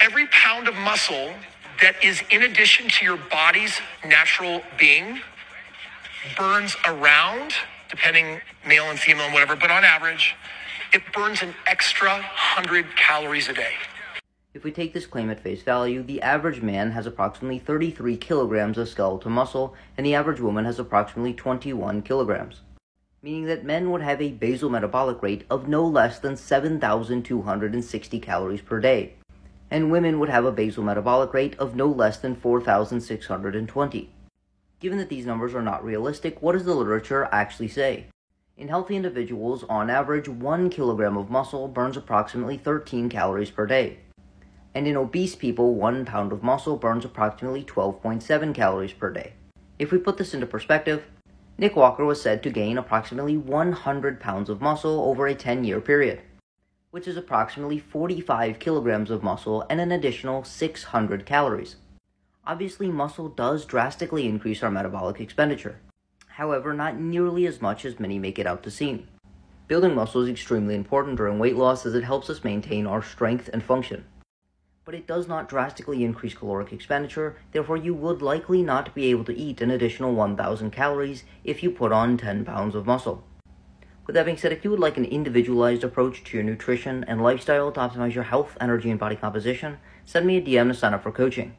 Every pound of muscle that is in addition to your body's natural being burns around, depending male and female and whatever, but on average, it burns an extra 100 calories a day. If we take this claim at face value, the average man has approximately 33 kilograms of skeletal muscle, and the average woman has approximately 21 kilograms. Meaning that men would have a basal metabolic rate of no less than 7,260 calories per day, and women would have a basal metabolic rate of no less than 4,620. Given that these numbers are not realistic, what does the literature actually say? In healthy individuals, on average, 1 kilogram of muscle burns approximately 13 calories per day. And in obese people, 1 pound of muscle burns approximately 12.7 calories per day. If we put this into perspective, Nick Walker was said to gain approximately 100 pounds of muscle over a 10 year period which is approximately 45 kilograms of muscle and an additional 600 calories. Obviously, muscle does drastically increase our metabolic expenditure. However, not nearly as much as many make it out to seem. Building muscle is extremely important during weight loss as it helps us maintain our strength and function. But it does not drastically increase caloric expenditure, therefore, you would likely not be able to eat an additional 1000 calories if you put on 10 pounds of muscle. With that being said, if you would like an individualized approach to your nutrition and lifestyle to optimize your health, energy, and body composition, send me a DM to sign up for coaching.